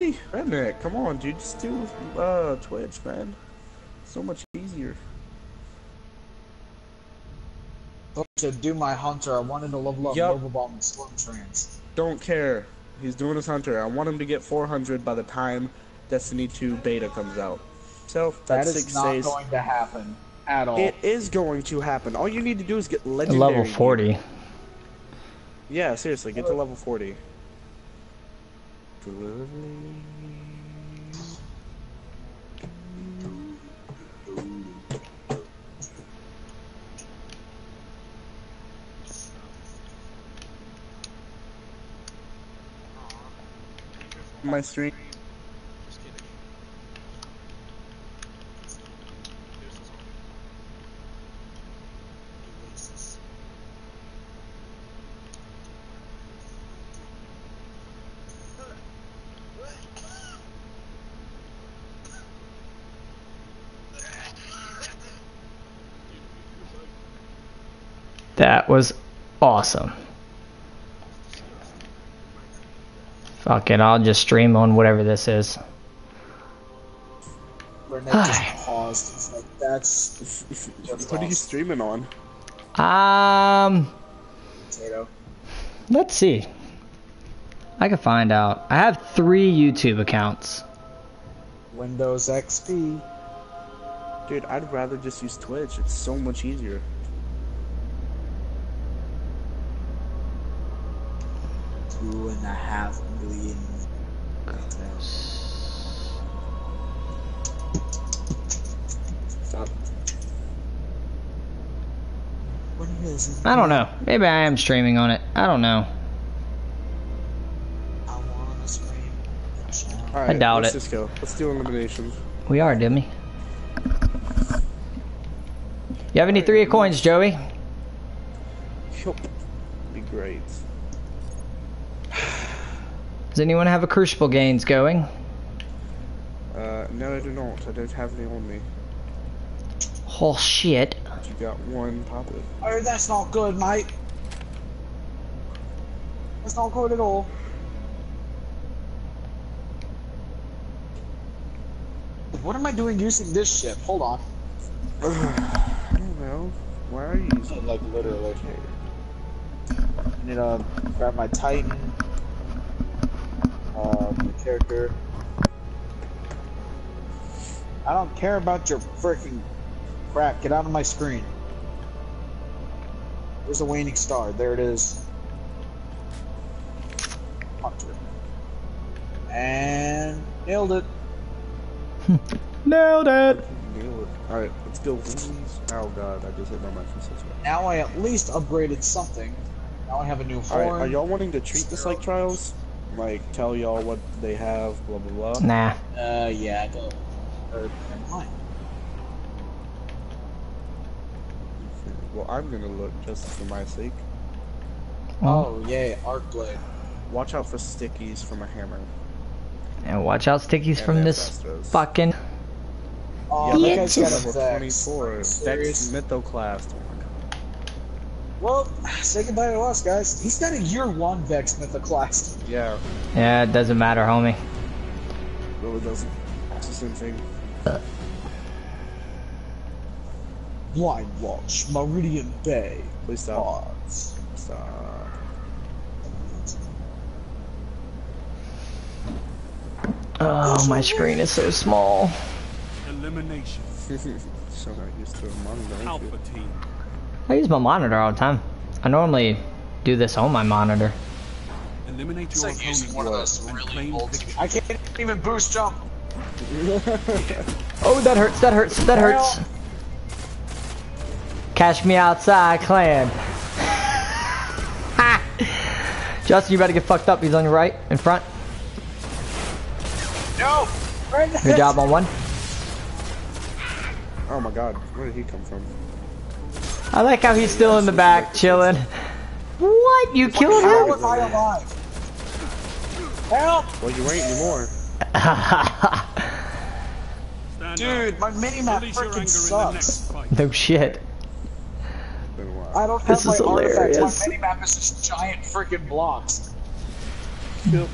Redneck, come on, dude. Just do uh, Twitch, man. So much easier. To do my hunter, I wanted to level up Yup. Mobile Bomb and Storm Trance. Don't care. He's doing his hunter. I want him to get 400 by the time Destiny 2 beta comes out. So That that's six not days. going to happen at all. It is going to happen. All you need to do is get legendary. Level 40. Yeah, seriously, get to level 40. My stream. Was awesome. Fuck it, I'll just stream on whatever this is. Redneck just paused. He's like, that's just What are you streaming on? Um, potato. let's see. I can find out. I have three YouTube accounts. Windows XP. Dude, I'd rather just use Twitch. It's so much easier. Two and a half million. Stop. What is? I don't know. Maybe I am streaming on it. I don't know. I wanna scream. and shout. Alright, doubt let's it. just go. Let's do eliminations. We are, didn't? You have any three of coins, Joey? Yup. Be great. Does anyone have a Crucible Gains going? Uh, no, I do not. I don't have any on me. Oh shit. But you got one, pop it. Oh, that's not good, mate. That's not good at all. What am I doing using this ship? Hold on. I don't know. Why are you using Like literally. I need to grab my Titan. The character. I don't care about your freaking crap. Get out of my screen. There's a waning star? There it is. Hunter. And nailed it. Nailed it. Nail it. Alright, let's go. Please. Oh god, I just hit my mic from six Now I at least upgraded something. Now I have a new horn. Alright, are y'all wanting to treat this like trials? Like, tell y'all what they have, blah blah blah? Nah. Uh, yeah, go. Or, never mind. Well, I'm gonna look just for my sake. Oh, yeah, arc blade. Watch out for stickies from a hammer. And watch out, stickies And from this Festus. fucking. Oh, yeah, that Yes. guy's got level a 24. Vex Serious? Mythoclast. My god. Well, say goodbye to us, guys. He's got a year one Vex Mythoclast. Yeah, Yeah, it doesn't matter, homie. really doesn't. It's the same thing. Uh. Blind Watch, Meridian Bay. Please stop. Odds. Stop. Oh, my screen is so small. Elimination. so not used to a monitor. aren't? Alpha team. I use my monitor all the time. I normally do this on my monitor. Eliminate It's your like using one of those really old. I can't even boost jump. Oh, that hurts, that hurts, that hurts. Cash me outside, clan. Ha! Justin, you better get fucked up. He's on your right, in front. No! Good job on one. Oh my god, where did he come from? I like how he's still in the back, chilling. What? You killed How him? am I alive? Help! Well, you ain't anymore. Stand Dude, my minimap Release your freaking sucks. no shit. Been a while. I don't have This my is artifacts. hilarious. My minimap is just giant freaking blocks. Yep.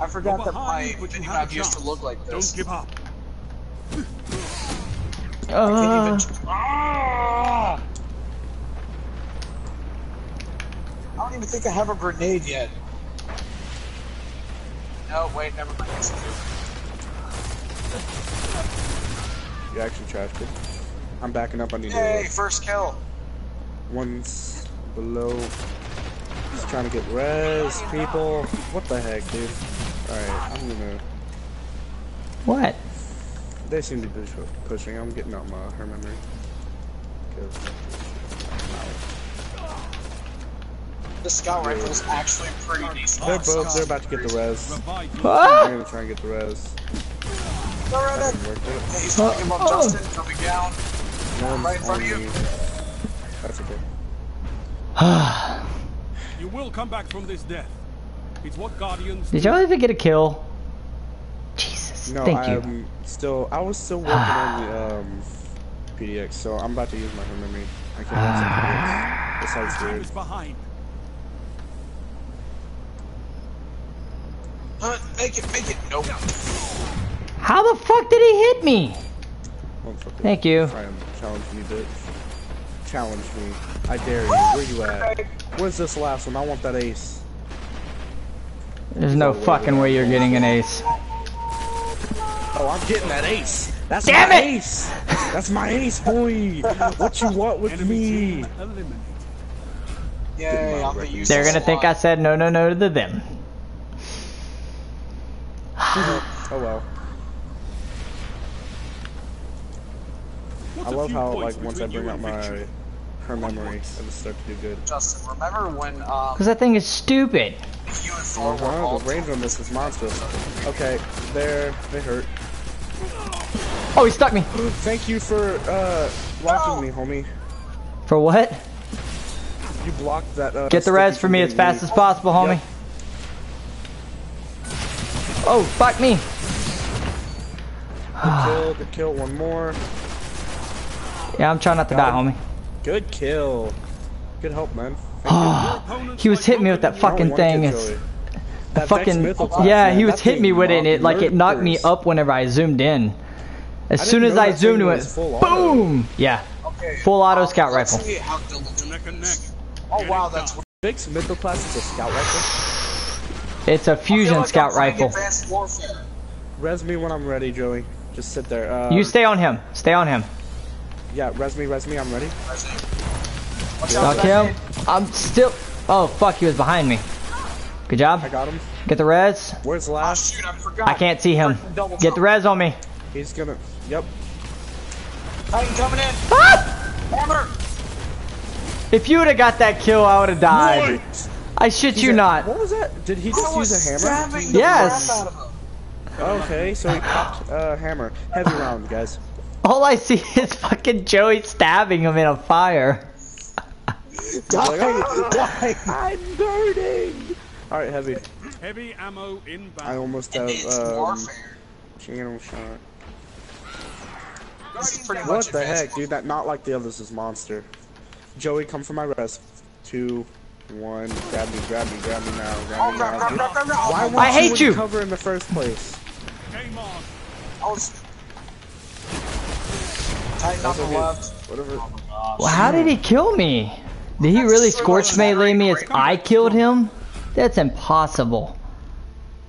I forgot that my behind, mini map used to look like this. Don't give up. Uh, Ah! I don't even think I have a grenade yet. No, wait, never mind. Yes, I do. You actually trashed it. I'm backing up. I need Yay, to. first kill. One's below. Just trying to get res, people. What the heck, dude? Alright, I'm gonna. what? They seem to be pushing. I'm getting out my her memory. 'Cause- The scout rifle is actually pretty decent. They're both. They're about to get the res. Ah! I'm gonna try and get the res. Go right Hasn't in. worked it. Yeah, he's talking about Oh. Justin coming down. One's Right in front of on you. That's okay. You will come back from this death. It's what Guardians Did y'all even get a kill? Jesus, No, thank. I'm still. I was still working on the um, PDX, so I'm about to use my her memory. I can't use the PDX. This site's team weird. is behind. Huh, make it, make it. Nope. How the fuck did he hit me? Motherfucker. Thank you. Challenge me, bitch. Challenge me. I dare you. Where you at? Where's this last one? I want that ace. There's no fucking way you're getting an ace. Oh, I'm getting that ace. That's Damn my it! ace. That's my ace, boy. What you want with Enemy me? Yay, I'm the They're gonna think I said no, no, no to the them. Oh well. What's I a love how like once I bring you out my victory? her memory, I just start to do good. Justin, remember when um, Cause that thing is stupid. you and Thor were Uh-huh, all the range on this is monstrous. Okay, there, they hurt. Oh, he stuck me. Thank you for uh blocking me, homie. For what? You blocked that. Uh, Get the res for me as fast as possible, homie. Yep. Oh, fuck me. Good Kill, good kill, one more. Yeah, I'm trying not to die, homie. Good kill. Good help, man. Opponents He was hitting me with that Logan I don't fucking thing. It's That fucking yeah. He was hitting me with it. and It like it knocked me up whenever I zoomed in. As soon as I zoom to it thing went was full auto. boom. Yeah, Okay. full auto um, scout let's rifle. see how diligent Neck neck. Oh wow, that's. Vex Mythoclast is a scout rifle. It's a I feel fusion like scout rifle. Advanced. Res me when I'm ready, Joey. Just sit there. Uh, You stay on him. Stay on him. Yeah, res me, res me. I'm ready. Resident. Watch out Knock him. I'm still. Oh fuck, he was behind me. Good job. I got him. Get the res. Where's the Oh last? shoot, I forgot. I can't see him. Get the jump. res on me. He's gonna. Yep. Titan coming in. Ah! Hammer. If you would have got that kill, I would have died. I shit you a- not. What was that? Did he just was use a hammer? Yes. crap out of him. Okay, so he popped uh, hammer. Heavy round, guys. All I see is fucking Joey stabbing him in a fire. Like, oh, Die. I'm burning. All right, heavy. Heavy ammo inbound. I almost have um, channel shot. This is pretty What much the heck, dude? That not like the others is monster. Joey, come for my res. Two, one. Grab me, grab me, grab me now, Oh, grab me crap, now. Why Oh, won't I hate you you. cover in the first place? Game on. I. Titan on the left. Whatever. Oh my gosh. Well, how did he kill me? Did he really scorch melee me as I killed him? That's impossible.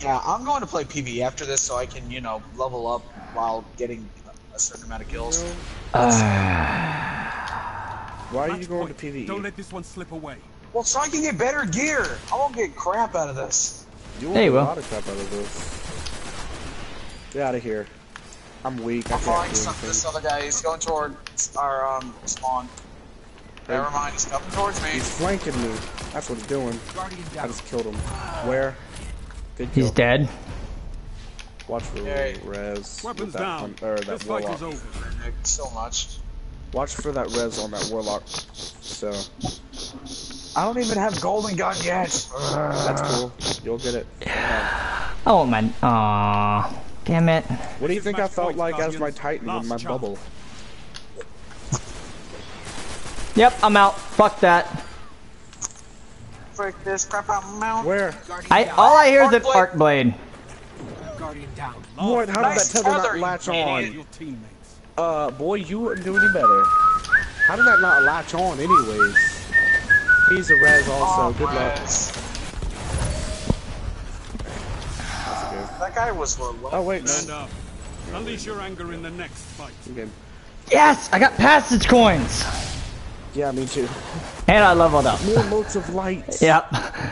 Yeah, I'm going to play PvE after this so I can, you know, level up while getting a certain amount of kills. Why are you Match going to point. PvE? Don't let this one slip away. Well, so I can get better gear. I won't get crap out of this. You There want you a lot of crap out of this. Get out of here. I'm weak. I I'm can't following some, this anything. other guy. He's going toward our um spawn. Never mind. He's coming towards me. He's flanking me. That's what he's doing. I just killed him. Where? Good kill. He's dead. Watch for Yay. res. Weapons that down. or that This fight is over. Nick, So much. Watch for that res on that warlock. So I don't even have golden gun yet. that's cool. You'll get it. Oh, I want my. Aww. Damn it. What do you think I felt like as my Guardians. Titan with my chance. bubble? Yep, I'm out. Fuck that. Frick this crap out. Where? I all I hear is an Arc arc blade. Guardian down. What? How did that tether not latch on? Your teammates. Uh, boy, you wouldn't do any better. How did that not latch on anyways? He's a res also. Oh, Good luck. That's good. That guy was what? Oh wait, Stand no. up. Unleash your anger in the next fight. Okay. Yes, I got passage coins. Yeah, me too. And I leveled up. More motes of light. Yep.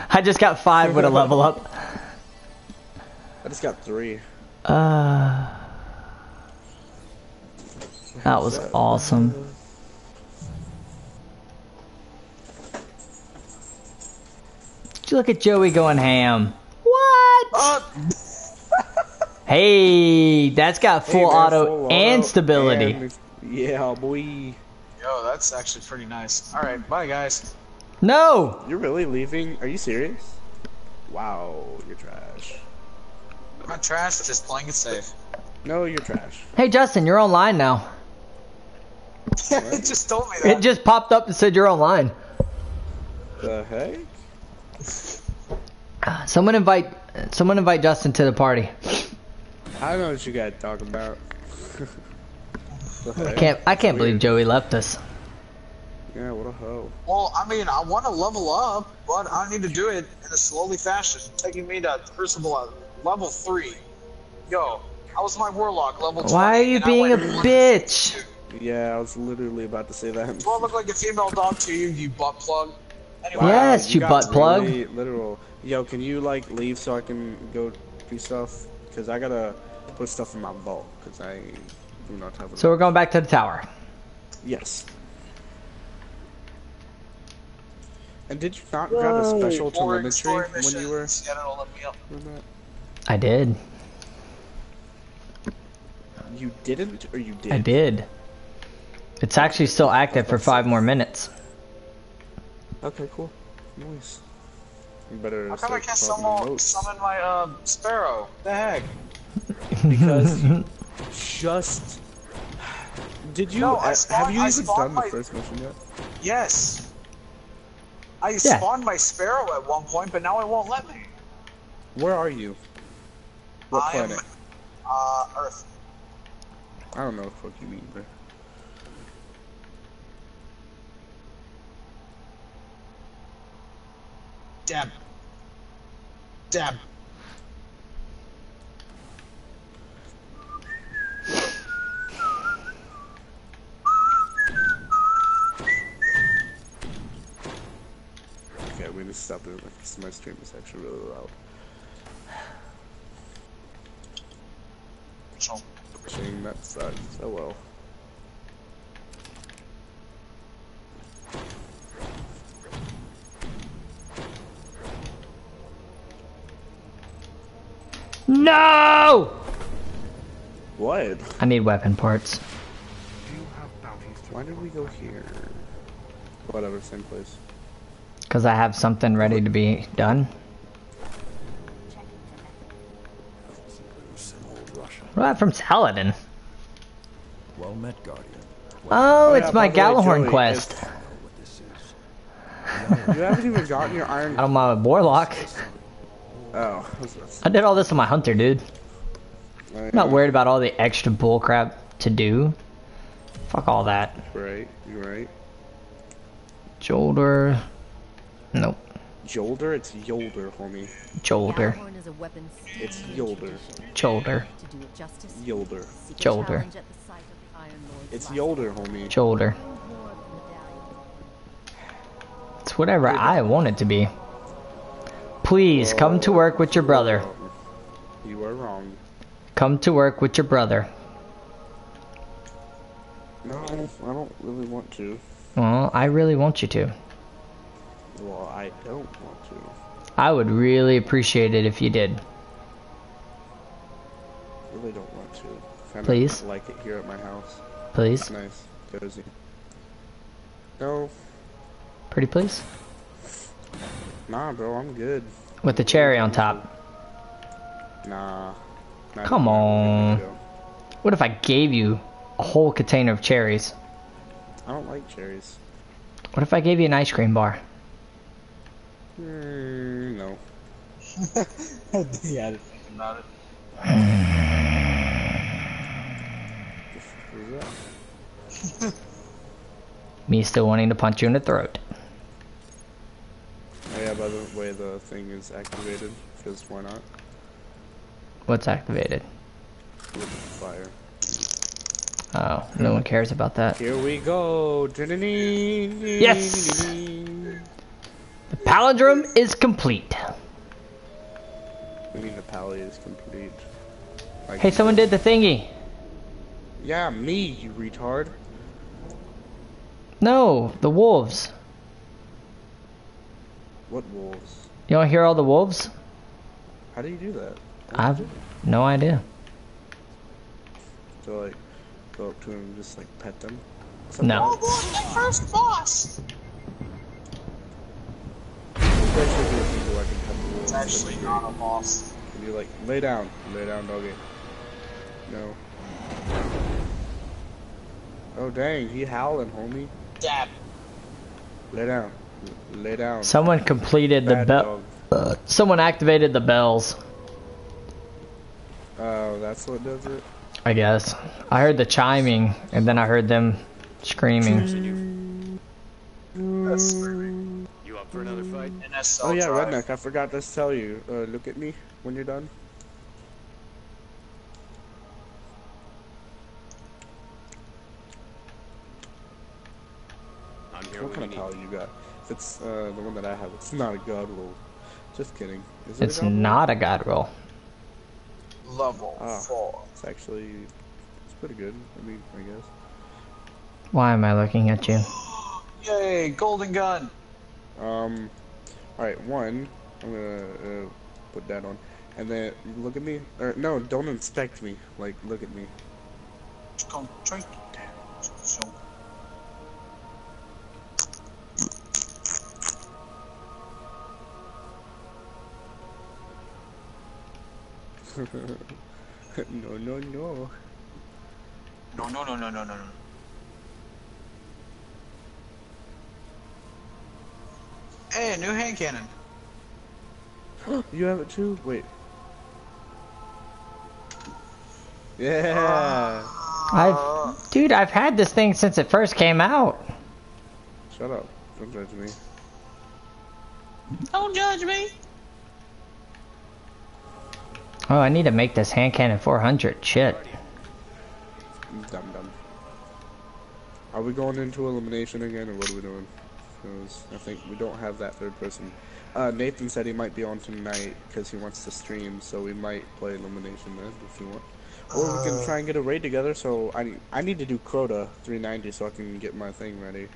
I just got five with a level up. I just got three. Uh, that was awesome. Did you look at Joey going ham? What? Uh, Hey, that's got Hey, full man, auto full and auto stability. and- yeah, boy. yo, that's actually pretty nice. All right, bye guys. No! You're really leaving? Are you serious? Wow, you're trash. I'm not trash, just playing it safe. No, you're trash. Hey Justin, you're online now. it just told me that. It just popped up and said you're online. The heck? Uh, someone invite someone invite Justin to the party. I don't know what you guys talking about. I can't I can't believe Joey left us. Yeah, what a hoe. Well, I mean, I want to level up, but I need to do it in a slowly fashion. Taking me to Crucible at level 3. Yo, I was my Warlock level 20. Why are you being a bitch? Yeah, I was literally about to say that. Do I look like a female dog to you, you butt plug? Anyway, Yes, you got butt plug. really Literal. Yo, can you like leave so I can go do stuff? Cause I gotta put stuff in my vault. Cause I do not have. So we're going back to the tower. yes. And did you not grab a special telemetry when you were missions. Yeah, I did. You didn't, or you did? I did. It's actually still active for five more minutes. Okay, cool. Nice. You better. How come I can't summon, summon my uh, sparrow? The heck? Because just. Did you? No, I uh, spawned- have you I even spawned done the first mission yet? Yes. I Yeah. spawned my sparrow at one point, but now it won't let me. Where are you? What I am, planet? uh, Earth. I don't know what the fuck you mean, bro. Dab. Dab. Okay, we need to stop that because my stream is actually really loud. So, that sucks. Oh well. No! What? I need weapon parts. Why did we go here? Whatever, same place. Because I have something ready to be done. What from Saladin? Well met, Guardian. Oh, Oh, it's yeah, my by the way, Gjallarhorn quest. I know what this is. You haven't even gotten your iron. Out of my Warlock. Oh, that's- that's- I did all this on my Hunter, dude. I- I'm not worried about all the extra bullcrap to do. Fuck all that. Right, you're right. Shoulder. Nope. Jolder, it's Yolder, homie. Jolder. Gjallarhorn is a weapon It's steeped Yolder. tradition. Shoulder. To do it justice, Yolder. seek a Shoulder. challenge at the site of the Iron Lord's It's last Yolder, homie. Shoulder. More of the medallion. It's whatever I want it to be. Please oh, come to work with your brother. You are wrong. Come to work with your brother. No, I don't really want to. Well, I really want you to. Well, I don't want to. I would really appreciate it if you did. Really don't want to. Kinda Please? like it here at my house. Please. It's nice, cozy. No, Pretty please. nah, bro, I'm good. With the cherry on top. Nah. Come on. good to go. What if I gave you a whole container of cherries? I don't like cherries. What if I gave you an ice cream bar? Mm, no. yeah, I didn't think about it. Me still wanting to punch you in the throat. Oh yeah, by the way, the thing is activated, because why not? What's activated? With fire. Oh, no one cares about that. Here we go! Yes! Yes! The palindrome is complete. I mean, the pally is complete. Like, Hey, someone did the thingy. Yeah, me, you retard. No, the wolves. What wolves? You want to hear all the wolves? How do you do that? I've no idea. So like, go up to them and just like pet them? What's up, No. dog? Oh, look, my first boss! There should be people I can pet the wolves. It's actually not a boss. Can you like lay down? Lay down, doggy. No. Oh dang, he howling, homie. Dab. Lay down. Lay down. Someone completed the bell. dog. Uh, someone activated the bells. Oh, that's what does it. I guess. I heard the chiming, and then I heard them screaming. That's screaming. You up for another fight? NSL Oh yeah, drive. redneck. I forgot to tell you. Uh, look at me when you're done. I'm here What kind of need pally me. you got? If it's uh, the one that I have, it's not a god roll. Just kidding. Is it a It's god roll? not a god roll. Level Ah. 4. It's actually it's pretty good. I mean, I guess. Why am I looking at you? Yay, golden gun. Um, all right, one. I'm gonna uh, put that on, and then look at me. Or no, don't inspect me. Like, look at me. So, no, no, no. no, no, no, no, no, no, Hey, a new hand cannon. You have it too. Wait. Yeah. I've, dude, I've had this thing since it first came out. Shut up. Don't judge me. Don't judge me. Oh, I need to make this hand cannon 400. Shit. Dumb dumb. Are we going into elimination again, or what are we doing? Because I think we don't have that third person. Uh, Nathan said he might be on tonight because he wants to stream, so we might play elimination then if you want. Or we can try and get a raid together. So I need I need to do Crota 390 so I can get my thing ready.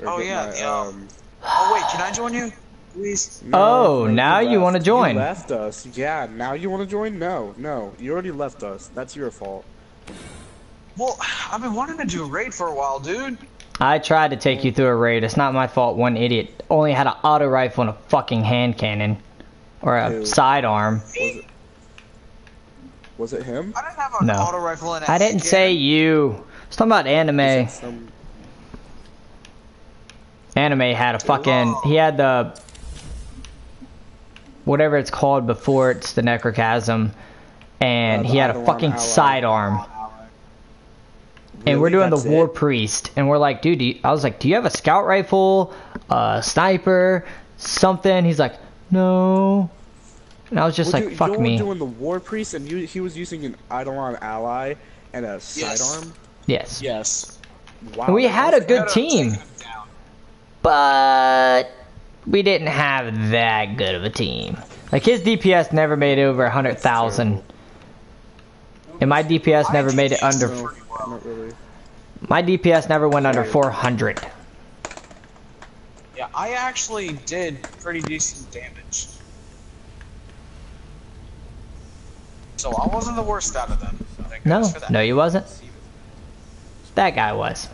Or Oh, yeah, my, the, um, Oh, wait, can I join you? Please? no, Oh, now you left. wanna join. You left us. Yeah, now you want to join? No, no, you already left us. That's your fault. Well, I've been wanting to do a raid for a while, dude. I tried to take you through a raid. It's not my fault. One idiot only had an auto rifle and a fucking hand cannon, or a Ew. sidearm. Was it? Was it him? I didn't have an No. auto rifle and a I didn't hand say you. I was talking about anime. Some- Anime had a fucking. He had the. Whatever it's called before it's the necrochasm, and Uh, he had a Eidolon fucking ally. Sidearm. And we're Really? doing the war it? priest, and we're like, dude, do you, I was like, do you have a scout rifle, a sniper, something? He's like, no. And I was just Well, like, dude, fuck you me. were doing the war priest, and you, he was using an Eidolon ally and a sidearm. Yes. Yes. Wow. And we had a good team, taken him down. but we didn't have that good of a team. Like his DPS never made over a hundred thousand, and my DPS never made it under. No, not really. My DPS never went under four hundred. Yeah, I actually did pretty decent damage. So I wasn't the worst out of them. Thank No, goodness for that. no, you wasn't. That guy was.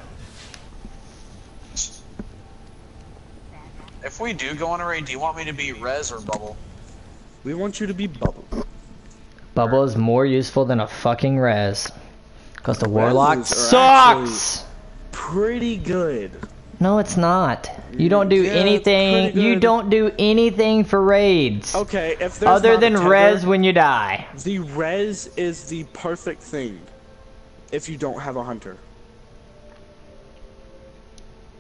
If we do go on a raid, do you want me to be Res or Bubble? We want you to be bubble. Bubble is more useful than a fucking res. Cause the warlock sucks. Pretty good. No, it's not. You don't do Yeah, anything. You don't do anything for raids. Okay, if there's other than tether, res when you die. the res is the perfect thing. If you don't have a hunter,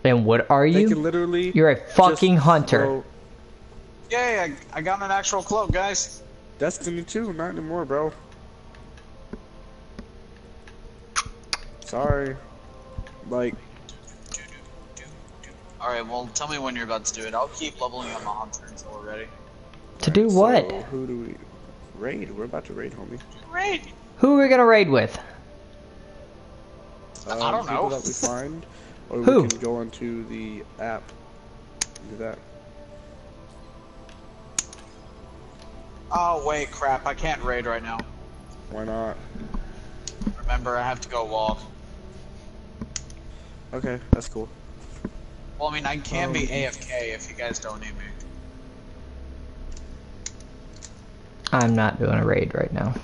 Then what are they you? can literally. You're a fucking hunter. throw- Yay, I, I got an actual cloak, guys. Destiny 2, not anymore, bro. Sorry. Like, Alright, well, tell me when you're about to do it. I'll keep leveling up my hunter until we're ready. To do what? so who do we raid? We're about to raid, homie. Raid. Who are we gonna raid with? Um, I don't people know. that we find, or Who? we can go onto the app. and Do that. Oh, wait, crap. I can't raid right now. Why not? Remember, I have to go walk. Okay, that's cool. Well, I mean, I can be Um, AFK if you guys don't need me. I'm not doing a raid right now.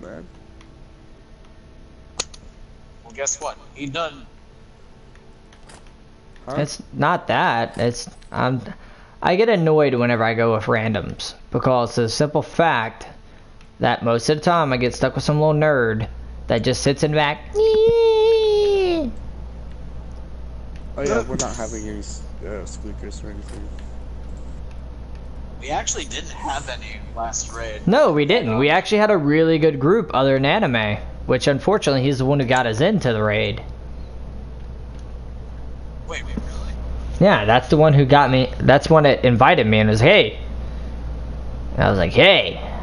Man. Well, guess what? He done. Huh? It's not that. It's I'm. I get annoyed whenever I go with randoms because the simple fact that most of the time I get stuck with some little nerd that just sits in the back. Oh yeah, we're not having any uh, squeakers or anything. We actually didn't have any last raid. No, we didn't. We actually had a really good group other than anime, which unfortunately he's the one who got us into the raid. Wait, wait, really? Yeah, that's the one who got me. That's the one that invited me and was, hey. And I was like, hey.